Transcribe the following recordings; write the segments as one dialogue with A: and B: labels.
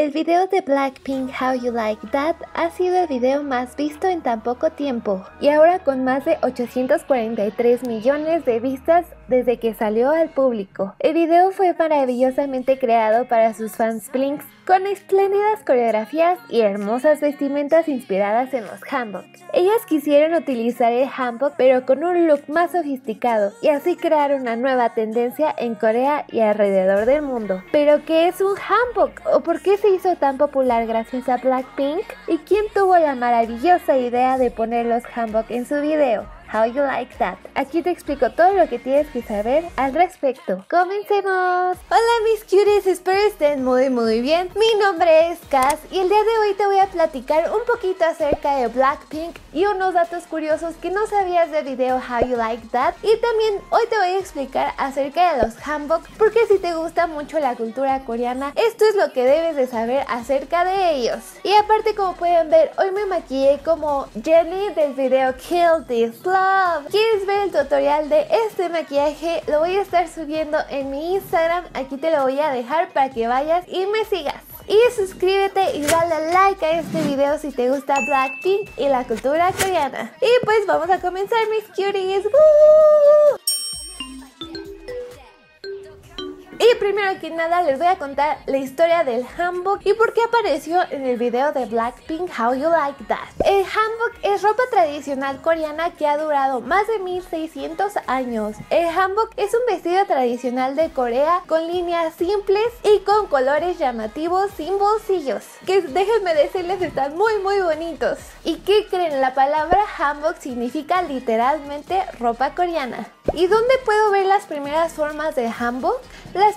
A: El video de Blackpink How You Like That ha sido el video más visto en tan poco tiempo y ahora con más de 843 millones de vistas desde que salió al público. El video fue maravillosamente creado para sus fans Blinks con espléndidas coreografías y hermosas vestimentas inspiradas en los hanbok. Ellas quisieron utilizar el hanbok pero con un look más sofisticado y así crear una nueva tendencia en Corea y alrededor del mundo. ¿Pero qué es un hanbok? ¿O por qué se hizo tan popular gracias a Blackpink? ¿Y quién tuvo la maravillosa idea de poner los hanbok en su video? How You Like That. Aquí te explico todo lo que tienes que saber al respecto. ¡Comencemos!
B: Hola mis cuties, espero estén muy muy bien. Mi nombre es Cass y el día de hoy te voy a platicar un poquito acerca de Blackpink y unos datos curiosos que no sabías del video How You Like That. Y también hoy te voy a explicar acerca de los hanbok porque si te gusta mucho la cultura coreana, esto es lo que debes de saber acerca de ellos. Y aparte como pueden ver, hoy me maquillé como Jenny del video Kill This Love ¿Quieres ver el tutorial de este maquillaje? Lo voy a estar subiendo en mi Instagram. Aquí te lo voy a dejar para que vayas y me sigas. Y suscríbete y dale like a este video si te gusta Blackpink y la cultura coreana. Y pues vamos a comenzar mis cuties. Y primero que nada les voy a contar la historia del hanbok y por qué apareció en el video de Blackpink How You Like That. El hanbok es ropa tradicional coreana que ha durado más de 1600 años. El hanbok es un vestido tradicional de Corea con líneas simples y con colores llamativos sin bolsillos. Que déjenme decirles están muy muy bonitos. ¿Y qué creen? La palabra hanbok significa literalmente ropa coreana. ¿Y dónde puedo ver las primeras formas de hanbok? Las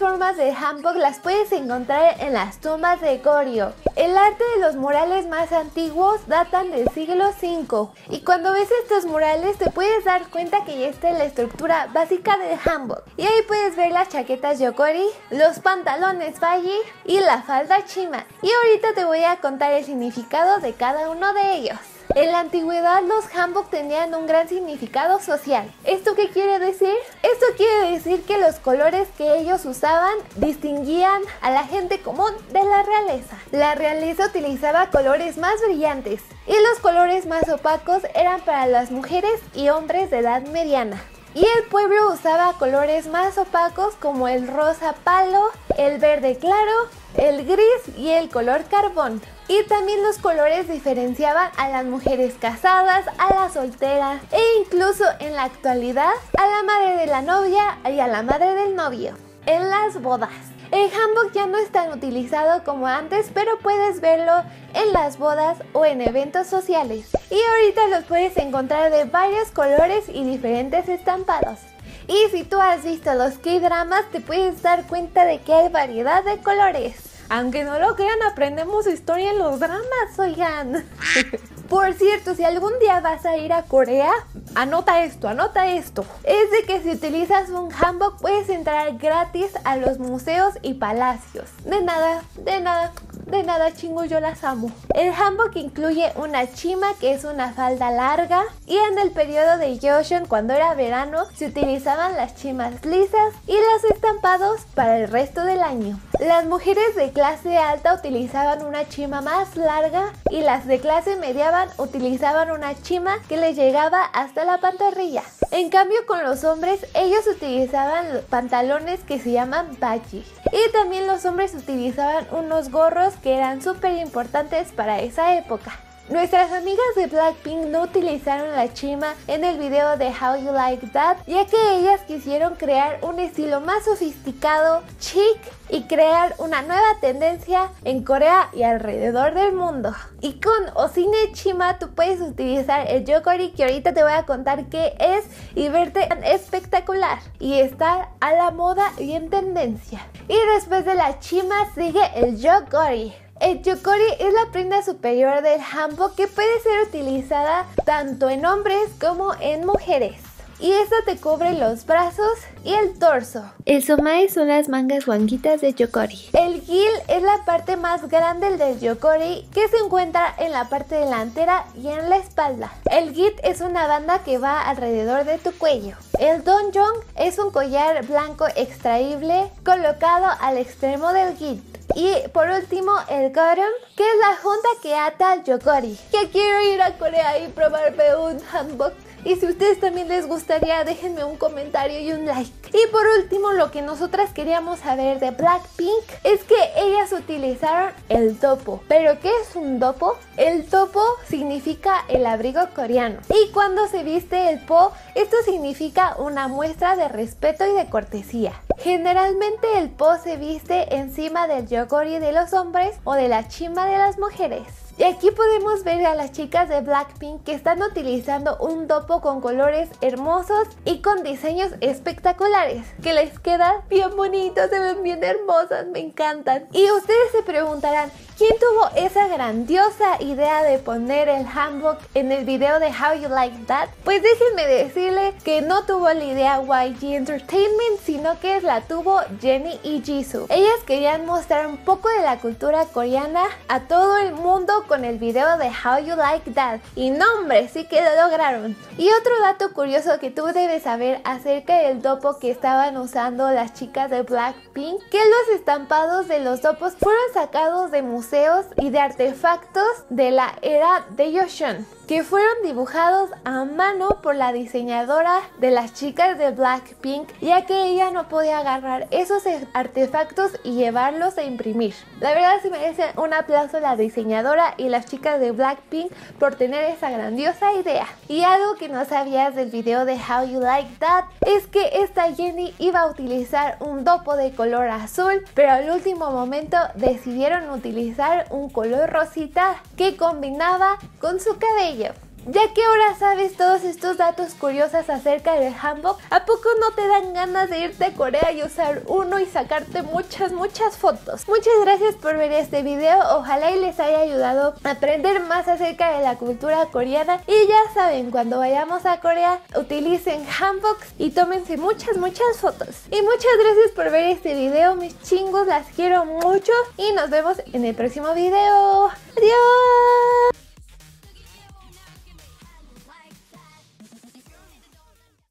B: formas de hanbok las puedes encontrar en las tumbas de Goryeo. El arte de los murales más antiguos datan del siglo V y cuando ves estos murales te puedes dar cuenta que ya está la estructura básica del hanbok. Y ahí puedes ver las chaquetas yokori, los pantalones baggy y la falda chima. Y ahorita te voy a contar el significado de cada uno de ellos. En la antigüedad los hanbok tenían un gran significado social. ¿Esto qué quiere decir? Esto quiere decir que los colores que ellos usaban distinguían a la gente común de la realeza. La realeza utilizaba colores más brillantes y los colores más opacos eran para las mujeres y hombres de edad mediana. Y el pueblo usaba colores más opacos como el rosa palo, el verde claro, el gris y el color carbón. Y también los colores diferenciaban a las mujeres casadas, a las solteras e incluso en la actualidad a la madre de la novia y a la madre del novio en las bodas. El hanbok ya no es tan utilizado como antes, pero puedes verlo en las bodas o en eventos sociales. Y ahorita los puedes encontrar de varios colores y diferentes estampados. Y si tú has visto los K-dramas, te puedes dar cuenta de que hay variedad de colores. Aunque no lo crean, aprendemos historia en los dramas, oigan. Por cierto, si algún día vas a ir a Corea, anota esto, anota esto. Es de que si utilizas un hanbok puedes entrar gratis a los museos y palacios. De nada, de nada. De nada, chingo, yo las amo. El hanbok incluye una chima, que es una falda larga, y en el periodo de Yoshon, cuando era verano, se utilizaban las chimas lisas y los estampados para el resto del año. Las mujeres de clase alta utilizaban una chima más larga y las de clase media utilizaban una chima que les llegaba hasta la pantorrilla. En cambio con los hombres ellos utilizaban pantalones que se llaman baji. Y también los hombres utilizaban unos gorros que eran súper importantes para esa época. Nuestras amigas de Blackpink no utilizaron la chima en el video de How You Like That, ya que ellas quisieron crear un estilo más sofisticado, chic y crear una nueva tendencia en Corea y alrededor del mundo. Y con o sin chima tú puedes utilizar el yokori que ahorita te voy a contar qué es y verte espectacular y estar a la moda y en tendencia. Y después de la chima sigue el yokori. El yokori es la prenda superior del hanbok que puede ser utilizada tanto en hombres como en mujeres. Y esta te cubre los brazos y el torso.
A: El somae son las mangas guanguitas de yokori.
B: El gil es la parte más grande del yokori que se encuentra en la parte delantera y en la espalda. El git es una banda que va alrededor de tu cuello. El donjong es un collar blanco extraíble colocado al extremo del git. Y por último, el Gorum, que es la junta que ata al Yogori. Que quiero ir a Corea y probarme un hanbok. Y si ustedes también les gustaría, déjenme un comentario y un like. Y por último, lo que nosotras queríamos saber de Blackpink es que ellas utilizaron el topo. ¿Pero qué es un dopo? El topo significa el abrigo coreano. Y cuando se viste el po, esto significa una muestra de respeto y de cortesía. Generalmente el po se viste encima del yogori de los hombres o de la chima de las mujeres. Y aquí podemos ver a las chicas de Blackpink que están utilizando un dopo con colores hermosos y con diseños espectaculares, que les quedan bien bonitos, se ven bien hermosas, me encantan. Y ustedes se preguntarán, ¿quién tuvo esa grandiosa idea de poner el handbook en el video de How You Like That? Pues déjenme decirle que no tuvo la idea YG Entertainment, sino que la tuvo Jenny y Jisoo. Ellas querían mostrar un poco de la cultura coreana a todo el mundo con el video de How You Like That. Y no hombre, sí que lo lograron. Y otro dato curioso que tú debes saber acerca del dopo que estaban usando las chicas de Blackpink, que los estampados de los dopos fueron sacados de museos y de artefactos de la era de Yoshun que fueron dibujados a mano por la diseñadora de las chicas de Blackpink, ya que ella no podía agarrar esos artefactos y llevarlos a imprimir. La verdad se merece un aplauso a la diseñadora y las chicas de Blackpink por tener esa grandiosa idea. Y algo que no sabías del video de How You Like That es que esta Jenny iba a utilizar un dopo de color azul, pero al último momento decidieron utilizar un color rosita que combinaba con su cabello. Ya que ahora sabes todos estos datos curiosos acerca del hanbok, ¿a poco no te dan ganas de irte a Corea y usar uno y sacarte muchas, muchas fotos? Muchas gracias por ver este video, ojalá y les haya ayudado a aprender más acerca de la cultura coreana y ya saben, cuando vayamos a Corea utilicen hanboks y tómense muchas, muchas fotos. Y muchas gracias por ver este video, mis chingos, las quiero mucho y nos vemos en el próximo video. Adiós.